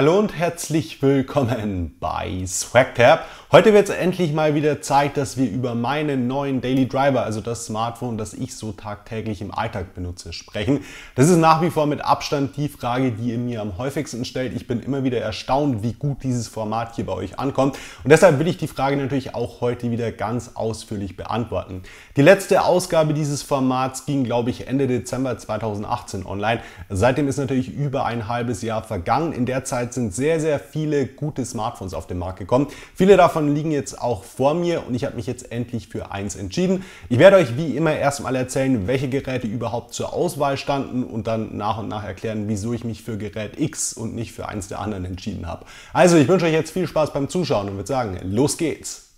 Hallo und herzlich willkommen bei SwagTab. Heute wird es endlich mal wieder Zeit, dass wir über meinen neuen Daily Driver, also das Smartphone, das ich so tagtäglich im Alltag benutze, sprechen. Das ist nach wie vor mit Abstand die Frage, die ihr mir am häufigsten stellt. Ich bin immer wieder erstaunt, wie gut dieses Format hier bei euch ankommt. Und deshalb will ich die Frage natürlich auch heute wieder ganz ausführlich beantworten. Die letzte Ausgabe dieses Formats ging, glaube ich, Ende Dezember 2018 online. Seitdem ist natürlich über ein halbes Jahr vergangen. In der Zeit sind sehr, sehr viele gute Smartphones auf den Markt gekommen. Viele davon davon liegen jetzt auch vor mir und ich habe mich jetzt endlich für eins entschieden. Ich werde euch wie immer erstmal erzählen, welche Geräte überhaupt zur Auswahl standen und dann nach und nach erklären, wieso ich mich für Gerät X und nicht für eins der anderen entschieden habe. Also ich wünsche euch jetzt viel Spaß beim Zuschauen und würde sagen, los geht's!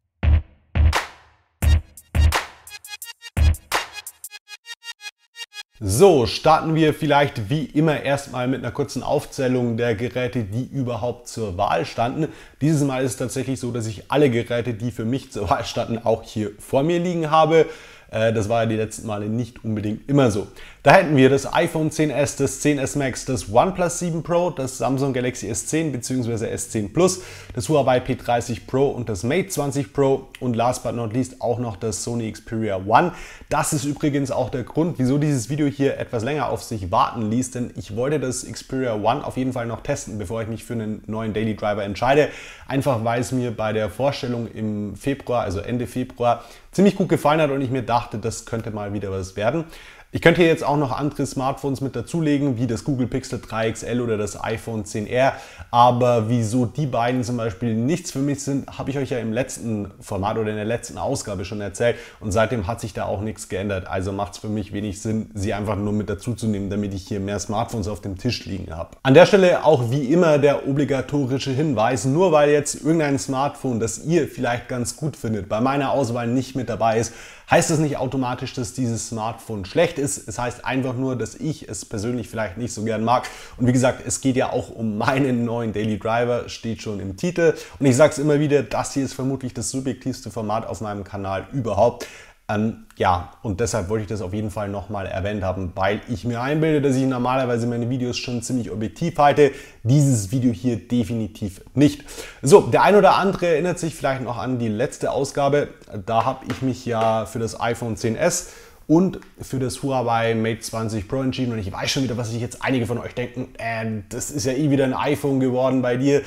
So, starten wir vielleicht wie immer erstmal mit einer kurzen Aufzählung der Geräte, die überhaupt zur Wahl standen. Dieses Mal ist es tatsächlich so, dass ich alle Geräte, die für mich zur Wahl standen, auch hier vor mir liegen habe. Äh, das war ja die letzten Male nicht unbedingt immer so. Da hätten wir das iPhone 10s, das 10s Max, das OnePlus 7 Pro, das Samsung Galaxy S10 bzw. S10 Plus, das Huawei P30 Pro und das Mate 20 Pro und last but not least auch noch das Sony Xperia One. Das ist übrigens auch der Grund, wieso dieses Video hier etwas länger auf sich warten ließ, denn ich wollte das Xperia One auf jeden Fall noch testen, bevor ich mich für einen neuen Daily Driver entscheide. Einfach weil es mir bei der Vorstellung im Februar, also Ende Februar, ziemlich gut gefallen hat und ich mir dachte, das könnte mal wieder was werden. Ich könnte hier jetzt auch noch andere Smartphones mit dazulegen, wie das Google Pixel 3 XL oder das iPhone 10R. Aber wieso die beiden zum Beispiel nichts für mich sind, habe ich euch ja im letzten Format oder in der letzten Ausgabe schon erzählt. Und seitdem hat sich da auch nichts geändert. Also macht es für mich wenig Sinn, sie einfach nur mit dazuzunehmen, damit ich hier mehr Smartphones auf dem Tisch liegen habe. An der Stelle auch wie immer der obligatorische Hinweis, nur weil jetzt irgendein Smartphone, das ihr vielleicht ganz gut findet, bei meiner Auswahl nicht mit dabei ist, heißt das nicht automatisch, dass dieses Smartphone schlecht ist. Es heißt einfach nur, dass ich es persönlich vielleicht nicht so gern mag. Und wie gesagt, es geht ja auch um meinen neuen Daily Driver, steht schon im Titel. Und ich sage es immer wieder, das hier ist vermutlich das subjektivste Format auf meinem Kanal überhaupt. Ähm, ja, und deshalb wollte ich das auf jeden Fall nochmal erwähnt haben, weil ich mir einbilde, dass ich normalerweise meine Videos schon ziemlich objektiv halte. Dieses Video hier definitiv nicht. So, der ein oder andere erinnert sich vielleicht noch an die letzte Ausgabe. Da habe ich mich ja für das iPhone 10s und für das Huawei Mate 20 Pro entschieden. Und ich weiß schon wieder, was sich jetzt einige von euch denken. Äh, das ist ja eh wieder ein iPhone geworden bei dir.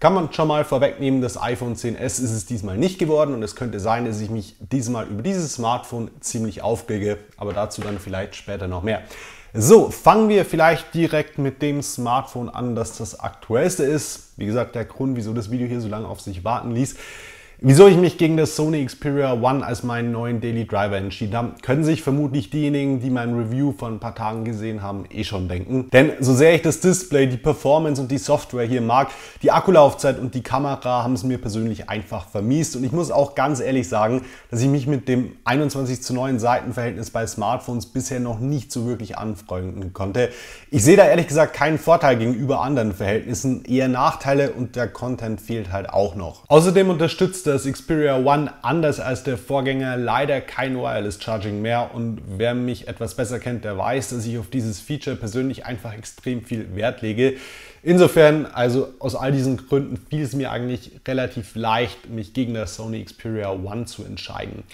Kann man schon mal vorwegnehmen, das iPhone 10s ist es diesmal nicht geworden und es könnte sein, dass ich mich diesmal über dieses Smartphone ziemlich aufrege, aber dazu dann vielleicht später noch mehr. So, fangen wir vielleicht direkt mit dem Smartphone an, das das aktuellste ist. Wie gesagt, der Grund, wieso das Video hier so lange auf sich warten ließ, Wieso ich mich gegen das Sony Xperia One als meinen neuen Daily Driver entschieden habe, können sich vermutlich diejenigen, die mein Review von ein paar Tagen gesehen haben, eh schon denken. Denn so sehr ich das Display, die Performance und die Software hier mag, die Akkulaufzeit und die Kamera haben es mir persönlich einfach vermiest. Und ich muss auch ganz ehrlich sagen, dass ich mich mit dem 21 zu 9 Seitenverhältnis bei Smartphones bisher noch nicht so wirklich anfreunden konnte. Ich sehe da ehrlich gesagt keinen Vorteil gegenüber anderen Verhältnissen, eher Nachteile und der Content fehlt halt auch noch. Außerdem unterstützt das Xperia One anders als der Vorgänger leider kein Wireless Charging mehr und wer mich etwas besser kennt, der weiß, dass ich auf dieses Feature persönlich einfach extrem viel Wert lege. Insofern, also aus all diesen Gründen fiel es mir eigentlich relativ leicht, mich gegen das Sony Xperia One zu entscheiden.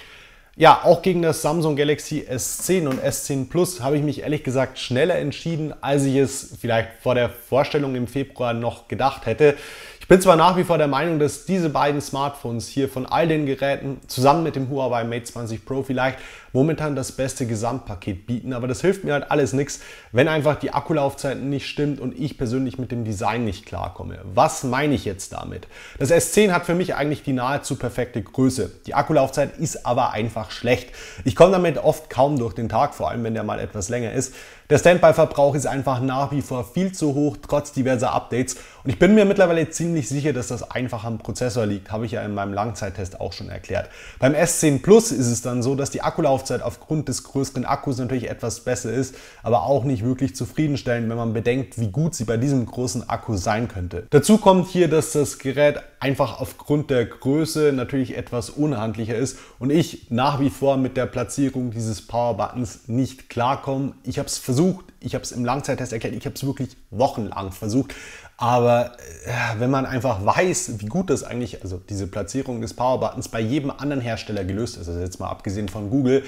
Ja, auch gegen das Samsung Galaxy S10 und S10 Plus habe ich mich ehrlich gesagt schneller entschieden, als ich es vielleicht vor der Vorstellung im Februar noch gedacht hätte. Ich bin zwar nach wie vor der Meinung, dass diese beiden Smartphones hier von all den Geräten zusammen mit dem Huawei Mate 20 Pro vielleicht momentan das beste Gesamtpaket bieten, aber das hilft mir halt alles nichts, wenn einfach die Akkulaufzeit nicht stimmt und ich persönlich mit dem Design nicht klarkomme. Was meine ich jetzt damit? Das S10 hat für mich eigentlich die nahezu perfekte Größe. Die Akkulaufzeit ist aber einfach schlecht. Ich komme damit oft kaum durch den Tag, vor allem wenn der mal etwas länger ist. Der Standby-Verbrauch ist einfach nach wie vor viel zu hoch, trotz diverser Updates. Und ich bin mir mittlerweile ziemlich sicher, dass das einfach am Prozessor liegt, habe ich ja in meinem Langzeittest auch schon erklärt. Beim S10 Plus ist es dann so, dass die Akkulaufzeit aufgrund des größeren Akkus natürlich etwas besser ist, aber auch nicht wirklich zufriedenstellend, wenn man bedenkt, wie gut sie bei diesem großen Akku sein könnte. Dazu kommt hier, dass das Gerät einfach aufgrund der Größe natürlich etwas unhandlicher ist und ich nach wie vor mit der Platzierung dieses Power-Buttons nicht klarkomme. Ich habe es versucht, ich habe es im Langzeittest erklärt, ich habe es wirklich wochenlang versucht, aber wenn man einfach weiß, wie gut das eigentlich, also diese Platzierung des Power-Buttons bei jedem anderen Hersteller gelöst ist, also jetzt mal abgesehen von Google,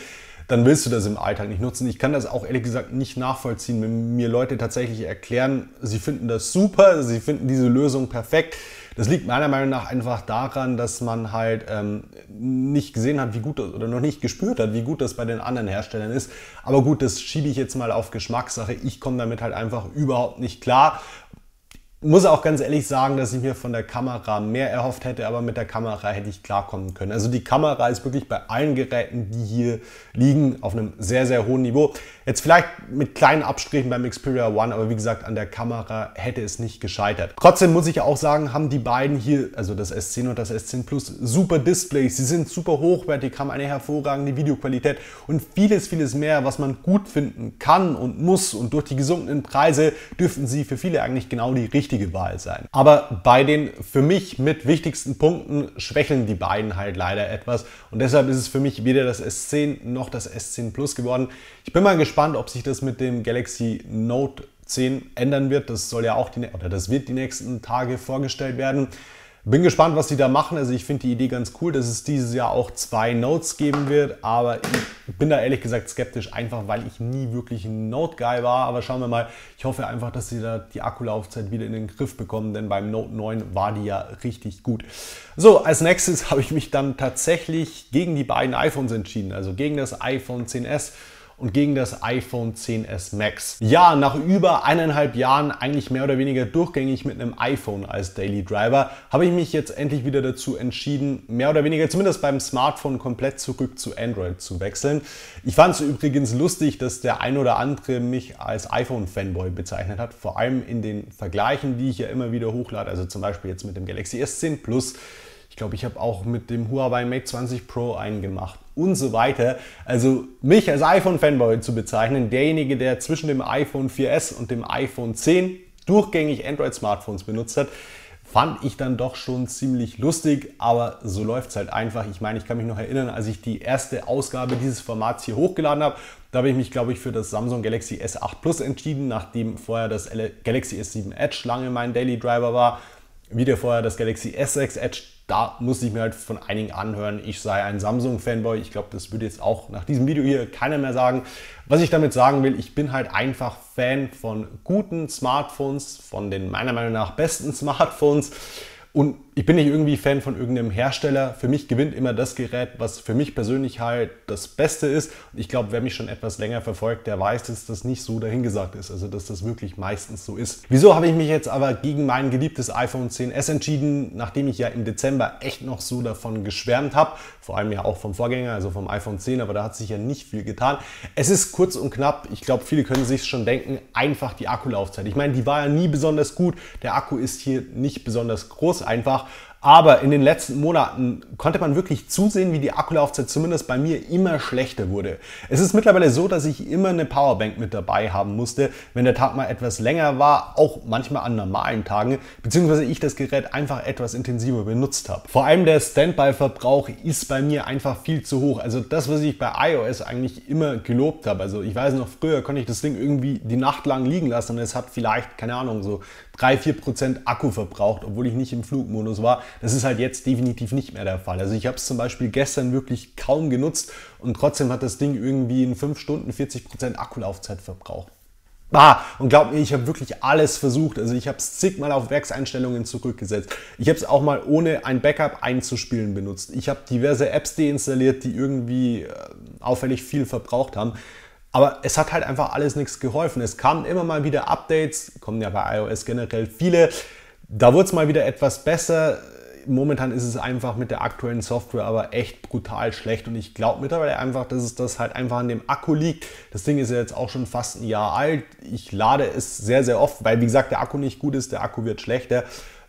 dann willst du das im Alltag nicht nutzen. Ich kann das auch ehrlich gesagt nicht nachvollziehen, wenn mir Leute tatsächlich erklären, sie finden das super, sie finden diese Lösung perfekt. Das liegt meiner Meinung nach einfach daran, dass man halt ähm, nicht gesehen hat, wie gut das oder noch nicht gespürt hat, wie gut das bei den anderen Herstellern ist. Aber gut, das schiebe ich jetzt mal auf Geschmackssache. Ich komme damit halt einfach überhaupt nicht klar muss auch ganz ehrlich sagen, dass ich mir von der Kamera mehr erhofft hätte, aber mit der Kamera hätte ich klarkommen können. Also die Kamera ist wirklich bei allen Geräten, die hier liegen, auf einem sehr, sehr hohen Niveau. Jetzt vielleicht mit kleinen Abstrichen beim Xperia One, aber wie gesagt, an der Kamera hätte es nicht gescheitert. Trotzdem muss ich auch sagen, haben die beiden hier, also das S10 und das S10 Plus, super Displays. Sie sind super hochwertig, haben eine hervorragende Videoqualität und vieles, vieles mehr, was man gut finden kann und muss. Und durch die gesunkenen Preise dürften sie für viele eigentlich genau die richtige richtige Wahl sein. Aber bei den für mich mit wichtigsten Punkten schwächeln die beiden halt leider etwas und deshalb ist es für mich weder das S10 noch das S10 Plus geworden. Ich bin mal gespannt, ob sich das mit dem Galaxy Note 10 ändern wird. Das soll ja auch die, oder das wird die nächsten Tage vorgestellt werden. Bin gespannt, was die da machen. Also ich finde die Idee ganz cool, dass es dieses Jahr auch zwei Notes geben wird. Aber ich bin da ehrlich gesagt skeptisch, einfach weil ich nie wirklich ein Note-Guy war. Aber schauen wir mal. Ich hoffe einfach, dass sie da die Akkulaufzeit wieder in den Griff bekommen, denn beim Note 9 war die ja richtig gut. So, als nächstes habe ich mich dann tatsächlich gegen die beiden iPhones entschieden. Also gegen das iPhone 10s und gegen das iPhone 10s Max. Ja, nach über eineinhalb Jahren eigentlich mehr oder weniger durchgängig mit einem iPhone als Daily Driver, habe ich mich jetzt endlich wieder dazu entschieden, mehr oder weniger zumindest beim Smartphone komplett zurück zu Android zu wechseln. Ich fand es übrigens lustig, dass der ein oder andere mich als iPhone-Fanboy bezeichnet hat, vor allem in den Vergleichen, die ich ja immer wieder hochlade, also zum Beispiel jetzt mit dem Galaxy S10 Plus. Ich glaube, ich habe auch mit dem Huawei Mate 20 Pro einen gemacht und so weiter. Also mich als iPhone-Fanboy zu bezeichnen, derjenige, der zwischen dem iPhone 4S und dem iPhone 10 durchgängig Android-Smartphones benutzt hat, fand ich dann doch schon ziemlich lustig, aber so läuft es halt einfach. Ich meine, ich kann mich noch erinnern, als ich die erste Ausgabe dieses Formats hier hochgeladen habe, da habe ich mich, glaube ich, für das Samsung Galaxy S8 Plus entschieden, nachdem vorher das Galaxy S7 Edge lange mein Daily Driver war. Wieder vorher das Galaxy S6 Edge da musste ich mir halt von einigen anhören, ich sei ein Samsung-Fanboy. Ich glaube, das würde jetzt auch nach diesem Video hier keiner mehr sagen. Was ich damit sagen will, ich bin halt einfach Fan von guten Smartphones, von den meiner Meinung nach besten Smartphones. Und ich bin nicht irgendwie Fan von irgendeinem Hersteller. Für mich gewinnt immer das Gerät, was für mich persönlich halt das Beste ist. Und ich glaube, wer mich schon etwas länger verfolgt, der weiß, dass das nicht so dahingesagt ist. Also, dass das wirklich meistens so ist. Wieso habe ich mich jetzt aber gegen mein geliebtes iPhone 10s entschieden, nachdem ich ja im Dezember echt noch so davon geschwärmt habe? Vor allem ja auch vom Vorgänger, also vom iPhone 10, aber da hat sich ja nicht viel getan. Es ist kurz und knapp, ich glaube, viele können sich schon denken, einfach die Akkulaufzeit. Ich meine, die war ja nie besonders gut. Der Akku ist hier nicht besonders groß, einfach. Aber in den letzten Monaten konnte man wirklich zusehen, wie die Akkulaufzeit zumindest bei mir immer schlechter wurde. Es ist mittlerweile so, dass ich immer eine Powerbank mit dabei haben musste, wenn der Tag mal etwas länger war, auch manchmal an normalen Tagen, beziehungsweise ich das Gerät einfach etwas intensiver benutzt habe. Vor allem der Standby-Verbrauch ist bei mir einfach viel zu hoch. Also das, was ich bei iOS eigentlich immer gelobt habe. Also ich weiß noch, früher konnte ich das Ding irgendwie die Nacht lang liegen lassen und es hat vielleicht, keine Ahnung, so 3-4% Akku verbraucht, obwohl ich nicht im Flugmodus war. Das ist halt jetzt definitiv nicht mehr der Fall. Also ich habe es zum Beispiel gestern wirklich kaum genutzt und trotzdem hat das Ding irgendwie in 5 Stunden 40% Akkulaufzeit verbraucht. Ah, und glaub mir, ich habe wirklich alles versucht. Also ich habe es zigmal auf Werkseinstellungen zurückgesetzt. Ich habe es auch mal ohne ein Backup einzuspielen benutzt. Ich habe diverse Apps deinstalliert, die irgendwie äh, auffällig viel verbraucht haben. Aber es hat halt einfach alles nichts geholfen. Es kamen immer mal wieder Updates, kommen ja bei iOS generell viele. Da wurde es mal wieder etwas besser. Momentan ist es einfach mit der aktuellen Software aber echt brutal schlecht und ich glaube mittlerweile einfach, dass es das halt einfach an dem Akku liegt. Das Ding ist ja jetzt auch schon fast ein Jahr alt. Ich lade es sehr, sehr oft, weil wie gesagt der Akku nicht gut ist, der Akku wird schlechter.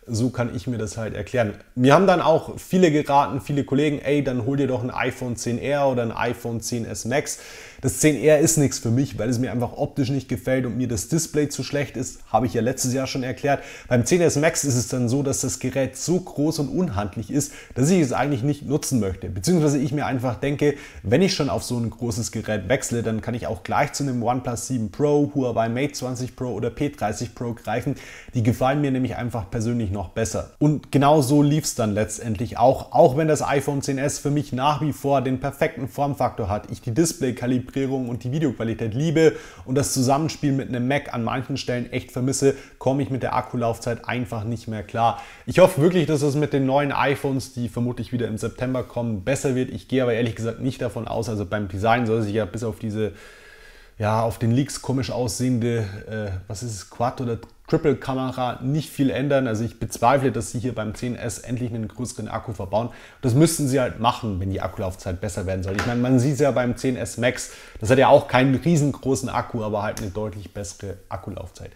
So kann ich mir das halt erklären. Mir haben dann auch viele geraten, viele Kollegen, ey, dann hol dir doch ein iPhone 10R oder ein iPhone 10s Max. Das 10R ist nichts für mich, weil es mir einfach optisch nicht gefällt und mir das Display zu schlecht ist, habe ich ja letztes Jahr schon erklärt. Beim 10S Max ist es dann so, dass das Gerät so groß und unhandlich ist, dass ich es eigentlich nicht nutzen möchte. Beziehungsweise ich mir einfach denke, wenn ich schon auf so ein großes Gerät wechsle, dann kann ich auch gleich zu einem OnePlus 7 Pro, Huawei Mate 20 Pro oder P30 Pro greifen. Die gefallen mir nämlich einfach persönlich noch besser. Und genau so lief es dann letztendlich auch, auch wenn das iPhone 10s für mich nach wie vor den perfekten Formfaktor hat, ich die Display-Kalibrierung und die Videoqualität liebe und das Zusammenspiel mit einem Mac an manchen Stellen echt vermisse, komme ich mit der Akkulaufzeit einfach nicht mehr klar. Ich hoffe wirklich, dass es mit den neuen iPhones, die vermutlich wieder im September kommen, besser wird. Ich gehe aber ehrlich gesagt nicht davon aus, also beim Design soll sich ja bis auf diese ja, auf den Leaks komisch aussehende, äh, was ist es, Quad- oder Triple-Kamera nicht viel ändern. Also ich bezweifle, dass sie hier beim 10S endlich einen größeren Akku verbauen. Das müssten sie halt machen, wenn die Akkulaufzeit besser werden soll. Ich meine, man sieht es ja beim 10S Max, das hat ja auch keinen riesengroßen Akku, aber halt eine deutlich bessere Akkulaufzeit.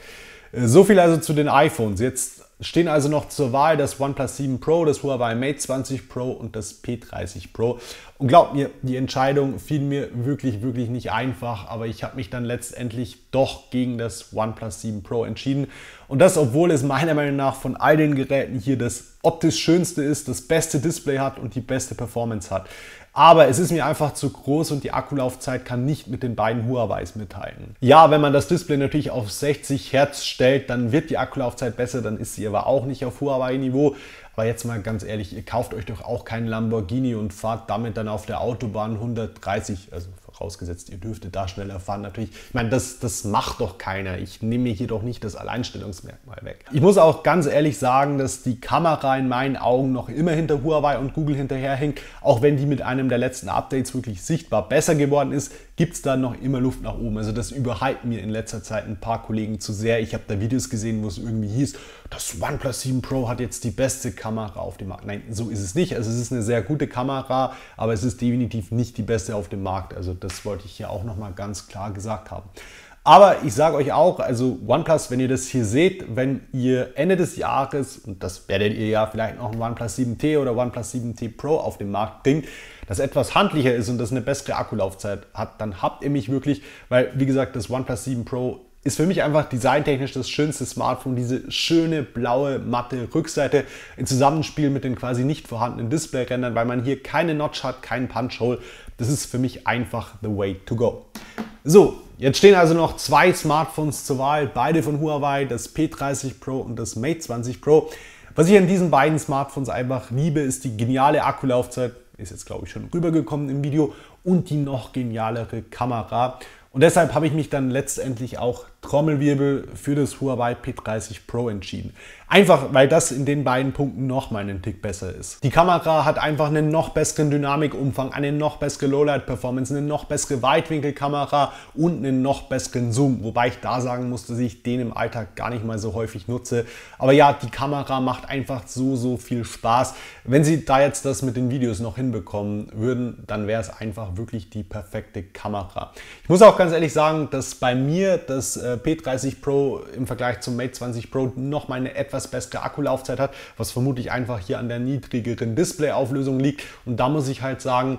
Äh, so viel also zu den iPhones. Jetzt stehen also noch zur Wahl das OnePlus 7 Pro, das Huawei Mate 20 Pro und das P30 Pro. Und glaubt mir, die Entscheidung fiel mir wirklich, wirklich nicht einfach, aber ich habe mich dann letztendlich doch gegen das OnePlus 7 Pro entschieden. Und das, obwohl es meiner Meinung nach von all den Geräten hier das optisch schönste ist, das beste Display hat und die beste Performance hat. Aber es ist mir einfach zu groß und die Akkulaufzeit kann nicht mit den beiden Huawei's mithalten. Ja, wenn man das Display natürlich auf 60 Hertz stellt, dann wird die Akkulaufzeit besser, dann ist sie aber auch nicht auf Huawei-Niveau. Aber jetzt mal ganz ehrlich, ihr kauft euch doch auch keinen Lamborghini und fahrt damit dann auf der Autobahn 130, also vorausgesetzt, ihr dürftet da schneller fahren. Natürlich, ich meine, das, das macht doch keiner. Ich nehme mir hier doch nicht das Alleinstellungsmerkmal weg. Ich muss auch ganz ehrlich sagen, dass die Kamera in meinen Augen noch immer hinter Huawei und Google hinterherhinkt. Auch wenn die mit einem der letzten Updates wirklich sichtbar besser geworden ist, gibt es da noch immer Luft nach oben. Also das überhypt mir in letzter Zeit ein paar Kollegen zu sehr. Ich habe da Videos gesehen, wo es irgendwie hieß, das OnePlus 7 Pro hat jetzt die beste Kamera auf dem Markt. Nein, so ist es nicht. Also es ist eine sehr gute Kamera, aber es ist definitiv nicht die beste auf dem Markt. Also das wollte ich hier auch nochmal ganz klar gesagt haben. Aber ich sage euch auch, also OnePlus, wenn ihr das hier seht, wenn ihr Ende des Jahres, und das werdet ihr ja vielleicht noch ein OnePlus 7T oder OnePlus 7T Pro auf den Markt bringt, das etwas handlicher ist und das eine bessere Akkulaufzeit hat, dann habt ihr mich wirklich, weil wie gesagt, das OnePlus 7 Pro ist für mich einfach designtechnisch das schönste Smartphone. Diese schöne blaue, matte Rückseite im Zusammenspiel mit den quasi nicht vorhandenen Display-Rändern, weil man hier keine Notch hat, keinen Punch-Hole. Das ist für mich einfach the way to go. So, jetzt stehen also noch zwei Smartphones zur Wahl, beide von Huawei, das P30 Pro und das Mate 20 Pro. Was ich an diesen beiden Smartphones einfach liebe, ist die geniale Akkulaufzeit, ist jetzt glaube ich schon rübergekommen im Video, und die noch genialere Kamera. Und deshalb habe ich mich dann letztendlich auch Trommelwirbel für das Huawei P30 Pro entschieden. Einfach, weil das in den beiden Punkten noch mal einen Tick besser ist. Die Kamera hat einfach einen noch besseren Dynamikumfang, eine noch bessere Lowlight-Performance, eine noch bessere Weitwinkelkamera und einen noch besseren Zoom. Wobei ich da sagen muss, dass ich den im Alltag gar nicht mal so häufig nutze. Aber ja, die Kamera macht einfach so, so viel Spaß. Wenn sie da jetzt das mit den Videos noch hinbekommen würden, dann wäre es einfach wirklich die perfekte Kamera. Ich muss auch ganz ehrlich sagen, dass bei mir das äh, P30 Pro im Vergleich zum Mate 20 Pro noch mal eine etwas bessere Akkulaufzeit hat, was vermutlich einfach hier an der niedrigeren Displayauflösung liegt. Und da muss ich halt sagen,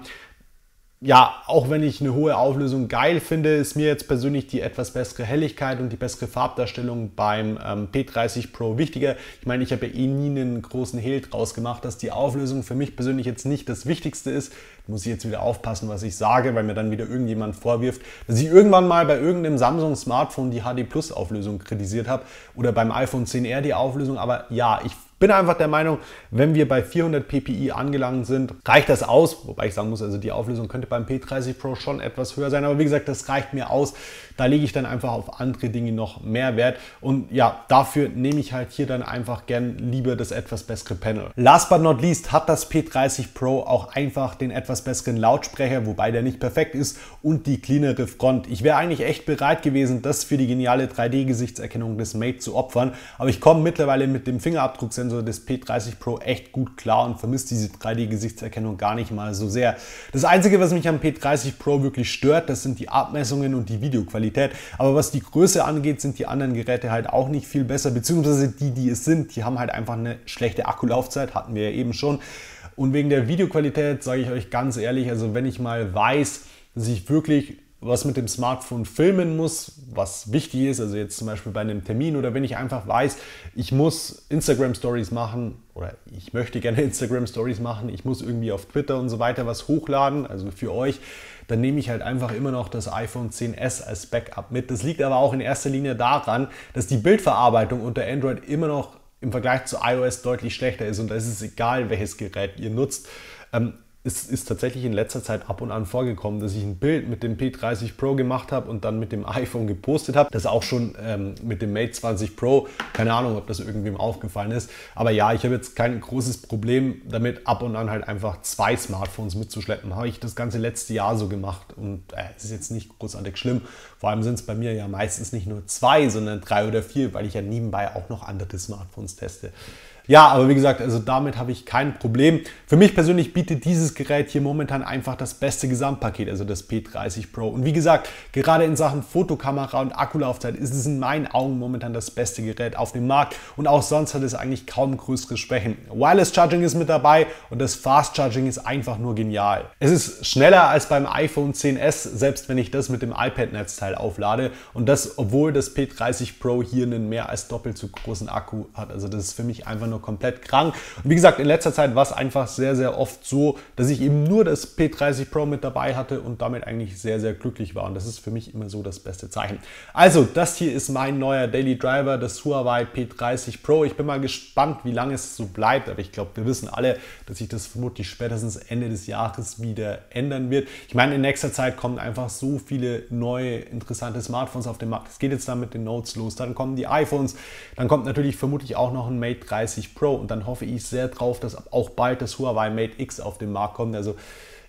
ja, auch wenn ich eine hohe Auflösung geil finde, ist mir jetzt persönlich die etwas bessere Helligkeit und die bessere Farbdarstellung beim ähm, P30 Pro wichtiger. Ich meine, ich habe ja eh nie einen großen Hehl draus gemacht, dass die Auflösung für mich persönlich jetzt nicht das Wichtigste ist. Muss ich jetzt wieder aufpassen, was ich sage, weil mir dann wieder irgendjemand vorwirft, dass ich irgendwann mal bei irgendeinem Samsung Smartphone die HD Plus Auflösung kritisiert habe oder beim iPhone 10R die Auflösung. Aber ja, ich bin einfach der Meinung, wenn wir bei 400 ppi angelangt sind, reicht das aus. Wobei ich sagen muss, also die Auflösung könnte beim P30 Pro schon etwas höher sein. Aber wie gesagt, das reicht mir aus. Da lege ich dann einfach auf andere Dinge noch mehr Wert. Und ja, dafür nehme ich halt hier dann einfach gern lieber das etwas bessere Panel. Last but not least hat das P30 Pro auch einfach den etwas besseren Lautsprecher, wobei der nicht perfekt ist, und die cleanere Front. Ich wäre eigentlich echt bereit gewesen, das für die geniale 3D-Gesichtserkennung des Mate zu opfern. Aber ich komme mittlerweile mit dem Fingerabdrucksensor Sensor des P30 Pro echt gut klar und vermisst diese 3D-Gesichtserkennung gar nicht mal so sehr. Das Einzige, was mich am P30 Pro wirklich stört, das sind die Abmessungen und die Videoqualität. Aber was die Größe angeht, sind die anderen Geräte halt auch nicht viel besser, beziehungsweise die, die es sind, die haben halt einfach eine schlechte Akkulaufzeit, hatten wir ja eben schon. Und wegen der Videoqualität sage ich euch ganz ehrlich, also wenn ich mal weiß, dass ich wirklich was mit dem Smartphone filmen muss, was wichtig ist, also jetzt zum Beispiel bei einem Termin oder wenn ich einfach weiß, ich muss Instagram Stories machen oder ich möchte gerne Instagram Stories machen, ich muss irgendwie auf Twitter und so weiter was hochladen, also für euch, dann nehme ich halt einfach immer noch das iPhone 10s als Backup mit. Das liegt aber auch in erster Linie daran, dass die Bildverarbeitung unter Android immer noch im Vergleich zu iOS deutlich schlechter ist und da ist es egal, welches Gerät ihr nutzt. Ähm, es ist tatsächlich in letzter Zeit ab und an vorgekommen, dass ich ein Bild mit dem P30 Pro gemacht habe und dann mit dem iPhone gepostet habe. Das auch schon ähm, mit dem Mate 20 Pro. Keine Ahnung, ob das irgendwem aufgefallen ist. Aber ja, ich habe jetzt kein großes Problem damit, ab und an halt einfach zwei Smartphones mitzuschleppen. Habe ich das ganze letzte Jahr so gemacht und äh, es äh, ist jetzt nicht großartig schlimm. Vor allem sind es bei mir ja meistens nicht nur zwei, sondern drei oder vier, weil ich ja nebenbei auch noch andere Smartphones teste. Ja, aber wie gesagt, also damit habe ich kein Problem. Für mich persönlich bietet dieses Gerät hier momentan einfach das beste Gesamtpaket, also das P30 Pro. Und wie gesagt, gerade in Sachen Fotokamera und Akkulaufzeit ist es in meinen Augen momentan das beste Gerät auf dem Markt und auch sonst hat es eigentlich kaum größere Schwächen. Wireless Charging ist mit dabei und das Fast Charging ist einfach nur genial. Es ist schneller als beim iPhone 10s, selbst wenn ich das mit dem iPad-Netzteil auflade und das, obwohl das P30 Pro hier einen mehr als doppelt so großen Akku hat. Also das ist für mich einfach nur nur komplett krank. Und wie gesagt, in letzter Zeit war es einfach sehr, sehr oft so, dass ich eben nur das P30 Pro mit dabei hatte und damit eigentlich sehr, sehr glücklich war. Und das ist für mich immer so das beste Zeichen. Also, das hier ist mein neuer Daily Driver, das Huawei P30 Pro. Ich bin mal gespannt, wie lange es so bleibt. Aber ich glaube, wir wissen alle, dass sich das vermutlich spätestens Ende des Jahres wieder ändern wird. Ich meine, in nächster Zeit kommen einfach so viele neue, interessante Smartphones auf den Markt. Es geht jetzt dann mit den Notes los, dann kommen die iPhones, dann kommt natürlich vermutlich auch noch ein Mate 30 Pro und dann hoffe ich sehr drauf, dass auch bald das Huawei Mate X auf den Markt kommt. Also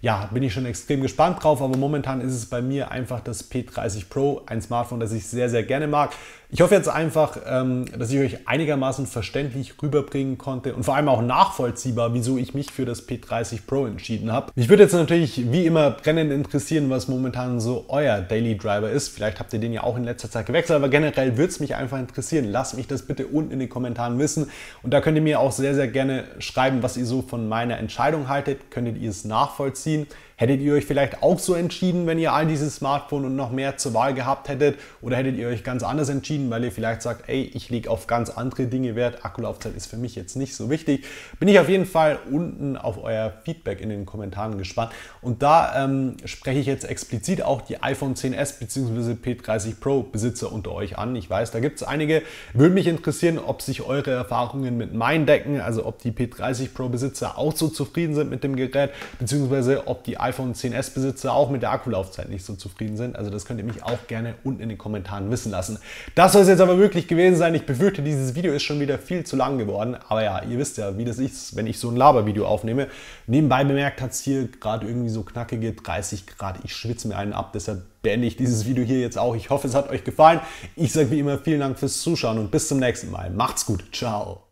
ja, bin ich schon extrem gespannt drauf, aber momentan ist es bei mir einfach das P30 Pro, ein Smartphone, das ich sehr, sehr gerne mag. Ich hoffe jetzt einfach, ähm, dass ich euch einigermaßen verständlich rüberbringen konnte und vor allem auch nachvollziehbar, wieso ich mich für das P30 Pro entschieden habe. Mich würde jetzt natürlich wie immer brennend interessieren, was momentan so euer Daily Driver ist. Vielleicht habt ihr den ja auch in letzter Zeit gewechselt, aber generell würde es mich einfach interessieren. Lasst mich das bitte unten in den Kommentaren wissen und da könnt ihr mir auch sehr, sehr gerne schreiben, was ihr so von meiner Entscheidung haltet. Könntet ihr es nachvollziehen? Hättet ihr euch vielleicht auch so entschieden, wenn ihr all dieses Smartphone und noch mehr zur Wahl gehabt hättet? Oder hättet ihr euch ganz anders entschieden, weil ihr vielleicht sagt, ey, ich lege auf ganz andere Dinge Wert, Akkulaufzeit ist für mich jetzt nicht so wichtig? Bin ich auf jeden Fall unten auf euer Feedback in den Kommentaren gespannt. Und da ähm, spreche ich jetzt explizit auch die iPhone 10s bzw. P30 Pro Besitzer unter euch an. Ich weiß, da gibt es einige. Würde mich interessieren, ob sich eure Erfahrungen mit meinen decken, also ob die P30 Pro Besitzer auch so zufrieden sind mit dem Gerät, beziehungsweise ob die iPhone 10s Besitzer auch mit der Akkulaufzeit nicht so zufrieden sind. Also das könnt ihr mich auch gerne unten in den Kommentaren wissen lassen. Das soll es jetzt aber wirklich gewesen sein. Ich befürchte, dieses Video ist schon wieder viel zu lang geworden. Aber ja, ihr wisst ja, wie das ist, wenn ich so ein Labervideo aufnehme. Nebenbei bemerkt hat es hier gerade irgendwie so knackige 30 Grad. Ich schwitze mir einen ab, deshalb beende ich dieses Video hier jetzt auch. Ich hoffe, es hat euch gefallen. Ich sage wie immer vielen Dank fürs Zuschauen und bis zum nächsten Mal. Macht's gut. Ciao.